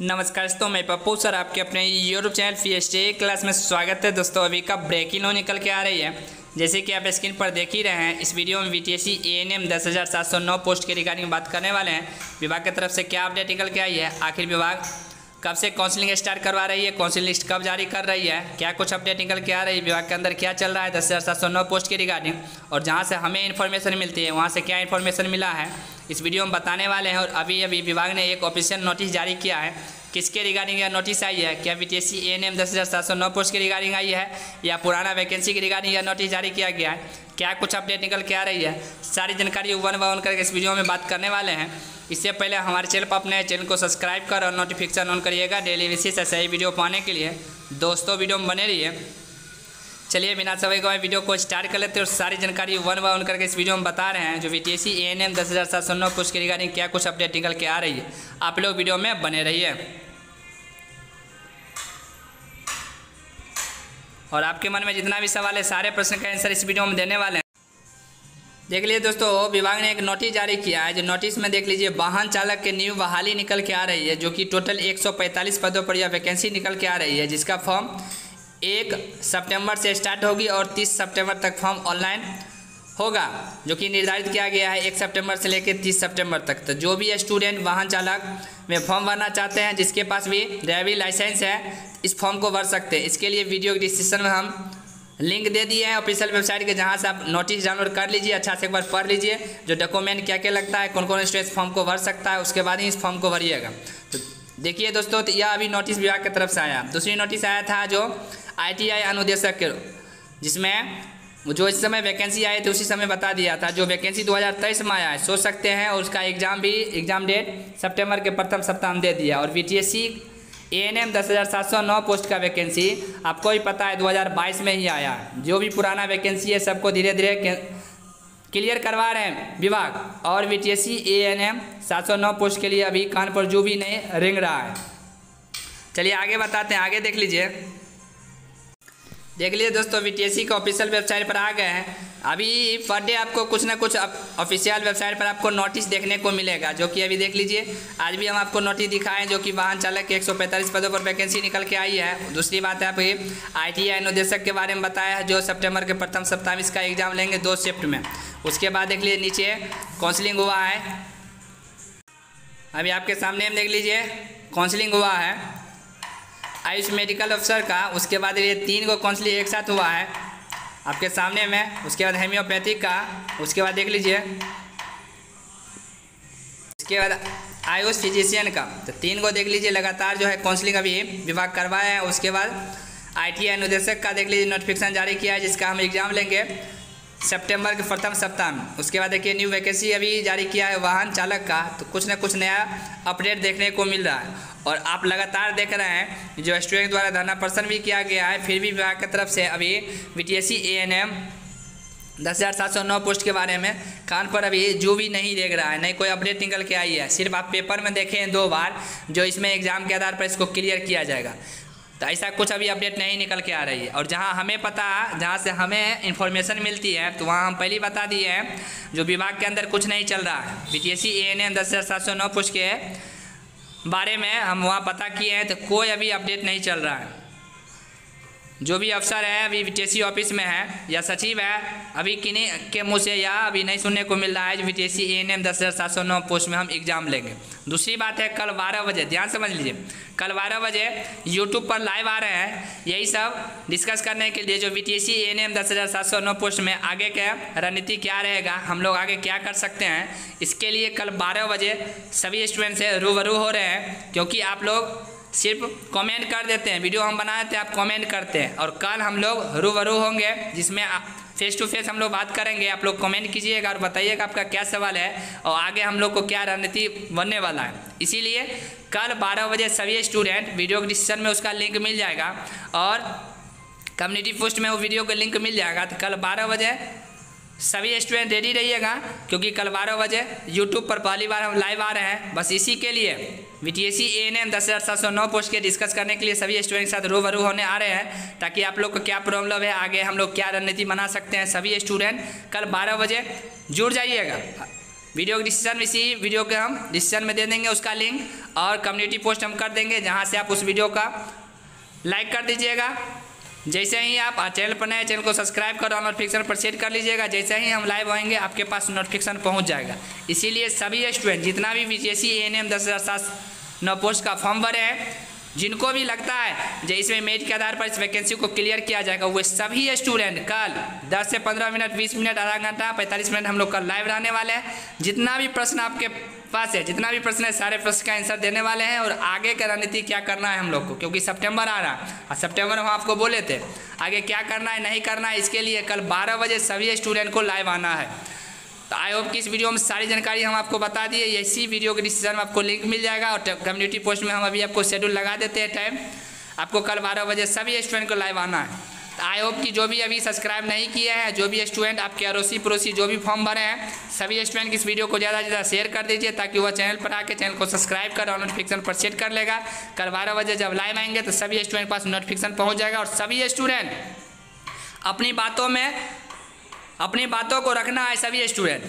नमस्कार दोस्तों, मैं पप्पू सर, आपके अपने यूट्यूब चैनल फ़ी एस क्लास में स्वागत है। दोस्तों, अभी का ब्रेकिंग लो निकल के आ रही है। जैसे कि आप स्क्रीन पर देख ही रहे हैं, इस वीडियो में V T S C A N M दस हज़ार सात सौ नौ पोस्ट के रिगार्डिंग बात करने वाले हैं। विभाग की तरफ़ से क्या अपडेट निकल के आई है? आखिर विभाग कब से काउंसलिंग स्टार्ट करवा रही है? काउंसिलिंग लिस्ट कब जारी कर रही है? क्या कुछ अपडेट निकल के आ रही है? विभाग के अंदर क्या चल रहा है? दस हज़ार सात सौ नौ पोस्ट के रिगार्डिंग और जहाँ से हमें इन्फॉर्मेशन मिलती है, वहाँ से क्या इन्फॉर्मेशन मिला है? इस वीडियो में बताने वाले हैं और अभी अभी विभाग ने एक ऑफिशियल नोटिस जारी किया है किसके रिगार्डिंग यह नोटिस आई है? क्या बी टी एस दस हज़ार सात सौ नौ पोस्ट के रिगार्डिंग आई है? या पुराना वैकेंसी के रिगार्डिंग यह नोटिस जारी किया गया है? क्या कुछ अपडेट निकल के आ रही है? सारी जानकारी वन बाय वन करके इस वीडियो में बात करने वाले हैं। इससे पहले हमारे चैनल पर अपने चैनल को सब्सक्राइब कर और नोटिफिकेशन ऑन करिएगा। डेली बेसिस ऐसे ही वीडियो पाने के लिए। दोस्तों वीडियो में बने रहिए। चलिए बिना समय को वीडियो को स्टार्ट कर लेते हैं और सारी जानकारी वन बाय वन करके इस वीडियो में बता रहे हैं। जो V T S C A N M दस हज़ार सात सौ नौ पोस्ट के रिगार्डिंग क्या कुछ अपडेट निकल के आ रही है, आप लोग वीडियो में बने रहिए। और आपके मन में जितना भी सवाल है, सारे प्रश्न का आंसर इस वीडियो में देने वाले हैं। देख लीजिए दोस्तों, विभाग ने एक नोटिस जारी किया है। जो नोटिस में देख लीजिए, वाहन चालक के न्यू बहाली निकल के आ रही है, जो कि टोटल 145 पदों पर यह वैकेंसी निकल के आ रही है, जिसका फॉर्म एक सितंबर से स्टार्ट होगी और 30 सितंबर तक फॉर्म ऑनलाइन होगा, जो कि निर्धारित किया गया है एक सितंबर से लेकर तीस सितंबर तक। तो जो भी स्टूडेंट, वाहन चालक में फॉर्म भरना चाहते हैं, जिसके पास भी ड्राइविंग लाइसेंस है, इस फॉर्म को भर सकते हैं। इसके लिए वीडियो के डिस्क्रिप्शन में हम लिंक दे दिए हैं, ऑफिशियल वेबसाइट के, जहाँ से आप नोटिस डाउनलोड कर लीजिए अच्छा से एक बार पढ़ लीजिए, जो डॉक्यूमेंट क्या क्या लगता है कौन कौन स्टेज फॉर्म को भर सकता है, उसके बाद ही इस फॉर्म को भरिएगा। तो देखिए दोस्तों तो यह अभी नोटिस विभाग की तरफ़ से आया। दूसरी नोटिस आया था जो आईटीआई अनुदेशक के जिसमें जो इस समय वैकेंसी आई थी, उसी समय बता दिया था। जो वैकेंसी 2023 में आया है, सोच सकते हैं, और उसका एग्ज़ाम भी एग्ज़ाम डेट सितंबर के प्रथम सप्ताह में दे दिया। और बीटीएससी ए एन एम दस हज़ार सात सौ नौ पोस्ट का वैकेंसी आपको ही पता है 2022 में ही आया। जो भी पुराना वैकेंसी है, सबको धीरे धीरे क्लियर करवा रहे हैं। विभाग, और B T S C A N M सात सौ नौ पोस्ट के लिए अभी कान पर जो भी नहीं रिंग रहा है। चलिए आगे बताते हैं, आगे देख लीजिए। देख लीजिए दोस्तों बी टी एस सी का ऑफिशियल वेबसाइट पर आ गए हैं। अभी पर डे आपको कुछ ना कुछ ऑफिशियल वेबसाइट पर आपको नोटिस देखने को मिलेगा, जो कि अभी देख लीजिए। आज भी हम आपको नोटिस दिखाएँ, जो कि वाहन चालक के 145 पदों पर वैकेंसी निकल के आई है। दूसरी बात है आपकी आई टी आई अनुदेशक के बारे में बताया है, जो सितंबर के प्रथम सप्ताह इसका एग्ज़ाम लेंगे दो शिफ्ट में। उसके बाद देख लीजिए नीचे काउंसलिंग हुआ है। अभी आपके सामने हम देख लीजिए काउंसलिंग हुआ है। आयुष मेडिकल अफसर का, उसके बाद ये तीन को काउंसलिंग एक साथ हुआ है। आपके सामने में, उसके बाद हेम्योपैथिक का, उसके बाद देख लीजिए। उसके बाद आयुष फिजिशियन का तो तीन को देख लीजिए, लगातार जो है काउंसलिंग अभी विभाग करवाया है। उसके बाद आई अनुदेशक का देख लीजिए नोटिफिकेशन जारी किया है, जिसका हम एग्ज़ाम लेंगे। सितंबर के प्रथम सप्ताह में। उसके बाद देखिए न्यू वैकेंसी अभी जारी किया है वाहन चालक का। तो कुछ ना कुछ नया अपडेट देखने को मिल रहा है। और आप लगातार देख रहे हैं जो स्टूडेंट द्वारा धरना प्रदर्शन भी किया गया है, फिर भी विभाग की तरफ़ से अभी B T S C A N M दस हज़ार सात सौ नौ पोस्ट के बारे में कान पर अभी जो भी नहीं देख रहा है नहीं कोई अपडेट निकल के आई है। सिर्फ़ आप पेपर में देखें दो बार, जो इसमें एग्ज़ाम के आधार पर इसको क्लियर किया जाएगा। तो ऐसा कुछ अभी अपडेट नहीं निकल के आ रही है। और जहाँ हमें पता, जहाँ से हमें इन्फॉर्मेशन मिलती है तो वहाँ हम पहले बता दिए हैं, जो विभाग के अंदर कुछ नहीं चल रहा है। B T S C A N M दस हज़ार सात सौ नौ पुष्ट के बारे में हम वहाँ पता किए हैं तो कोई अभी अपडेट नहीं चल रहा है। जो भी अफसर है, अभी वी ऑफ़िस में है, या सचिव है, अभी किन्हीं के मुँह से या अभी नहीं सुनने को मिल रहा है V T S C N M दस हज़ार सात सौ नौ पोस्ट में हम एग्ज़ाम लेंगे। दूसरी बात है, कल बारह बजे, ध्यान समझ लीजिए, कल बारह बजे यूट्यूब पर लाइव आ रहे हैं, यही सब डिस्कस करने के लिए जो V T S C N M दस हज़ार सात सौ नौ पोस्ट में आगे क्या रणनीति क्या रहेगा, हम लोग आगे क्या कर सकते हैं, इसके लिए कल बारह बजे सभी स्टूडेंट से रूबरू हो रहे हैं, क्योंकि आप लोग सिर्फ़ कमेंट कर देते हैं। वीडियो हम बना देते हैं आप कमेंट करते हैं। और कल हम लोग रूबरू होंगे, जिसमें फेस टू फेस हम लोग बात करेंगे। आप लोग कमेंट कीजिएगा और बताइएगा आपका क्या सवाल है और आगे हम लोग को क्या रणनीति बनने वाला है। इसीलिए कल 12 बजे सभी स्टूडेंट वीडियो डिस्क्रिप्शन में उसका लिंक मिल जाएगा और कम्युनिटी पोस्ट में वो वीडियो का लिंक मिल जाएगा। तो कल बारह बजे सभी स्टूडेंट रेडी रहिएगा, क्योंकि कल बारह बजे यूट्यूब पर पहली बार हम लाइव आ रहे हैं। बस इसी के लिए B T S C A N M दस हज़ार सात सौ नौ पोस्ट के डिस्कस करने के लिए सभी स्टूडेंट के साथ रूबरू होने आ रहे हैं, ताकि आप लोग को क्या प्रॉब्लम है, आगे हम लोग क्या रणनीति बना सकते हैं। सभी स्टूडेंट कल बारह बजे जुड़ जाइएगा। वीडियो के डिसीज़न इसी वीडियो के हम डिसीज़न में दे देंगे उसका लिंक और कम्युनिटी पोस्ट हम कर देंगे, जहाँ से आप उस वीडियो का लाइक कर दीजिएगा। जैसे ही आप चैनल पर नए चैनल को सब्सक्राइब करो, और नोटिफिकेशन पर सेट कर लीजिएगा। जैसे ही हम लाइव आएँगे आपके पास नोटिफिकेशन पहुँच जाएगा। इसीलिए सभी स्टूडेंट जितना भी बी सी एन एम दस हज़ार सात नौ पोस्ट का फॉर्म भरे हैं, जिनको भी लगता है जो इसमें मेरिट के आधार पर इस वैकेंसी को क्लियर किया जाएगा, वो सभी स्टूडेंट कल 10 से 15 मिनट 20 मिनट, आधा घंटा 45 मिनट हम लोग कल लाइव रहने वाले हैं। जितना भी प्रश्न आपके पास है। जितना भी प्रश्न है, सारे प्रश्न का आंसर देने वाले हैं और आगे का रणनीति क्या करना है हम लोग को, क्योंकि सितंबर आ रहा है। और सितंबर हम आपको बोले थे, आगे क्या करना है, नहीं करना है, इसके लिए कल बारह बजे सभी स्टूडेंट को लाइव आना है। तो आई होप कि इस वीडियो में सारी जानकारी हम आपको बता दिए, इसी वीडियो के डिसीज़न में आपको लिंक मिल जाएगा और कम्युनिटी पोस्ट में हम अभी आपको शेड्यूल लगा देते हैं टाइम आपको कल बारह बजे सभी स्टूडेंट को लाइव आना है। तो आई होप कि जो भी अभी सब्सक्राइब नहीं किए हैं, जो भी स्टूडेंट आपके अड़ोसी पड़ोसी जो भी फॉर्म भरे हैं, सभी स्टूडेंट इस वीडियो को ज़्यादा से ज़्यादा शेयर कर दीजिए ताकि वह चैनल पर आके चैनल को सब्सक्राइब कर और नोटिफिकेशन पर सेट कर लेगा। कल बारह बजे जब लाइव आएँगे तो सभी स्टूडेंट पास नोटिफिकेशन पहुँच जाएगा और सभी स्टूडेंट अपनी बातों में, अपनी बातों को रखना है सभी स्टूडेंट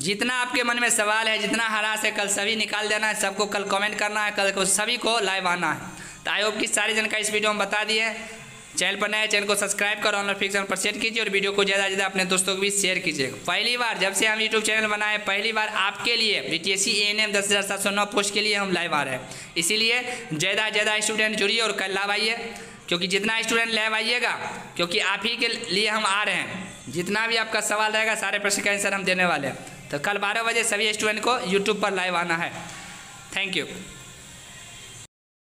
जितना आपके मन में सवाल है, जितना हरास है, कल सभी निकाल देना है, सबको कल कमेंट करना है, कल को सभी को लाइव आना है। तो आई होप की सारी जानकारी इस वीडियो में बता दी है चैनल पर नए चैनल को सब्सक्राइब करो नोटिफिकेशन पर सेट कीजिए, और वीडियो को ज़्यादा से ज़्यादा अपने दोस्तों को भी शेयर कीजिए। पहली बार जब से हम यूट्यूब चैनल बनाए पहली बार आपके लिए B T S C N M दस हज़ार सात सौ नौ पोस्ट के लिए हम लाइव आ रहे हैं। इसीलिए ज़्यादा ज़्यादा स्टूडेंट जुड़िए और कल लाभ आइए, क्योंकि जितना स्टूडेंट लाइव आइएगा, क्योंकि आप ही के लिए हम आ रहे हैं। जितना भी आपका सवाल रहेगा, सारे प्रश्न का आंसर हम देने वाले हैं। तो कल बारह बजे सभी स्टूडेंट को यूट्यूब पर लाइव आना है। Thank you